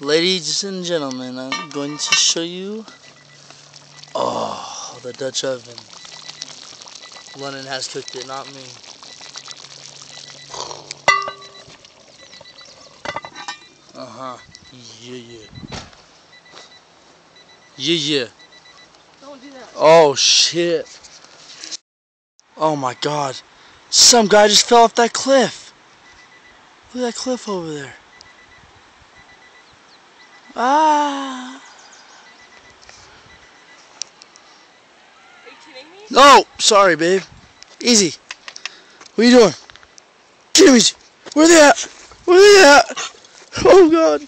Ladies and gentlemen, I'm going to show you oh the Dutch oven. Lennon has cooked it, not me. Uh-huh. Yeah, yeah. Yeah, yeah. Don't do that. Oh, shit. Oh, my God. Some guy just fell off that cliff. Look at that cliff over there. Ah. Are you kidding me? Oh, sorry, babe. Easy. What are you doing? Get him. Where they at? Where are they at? Oh, God.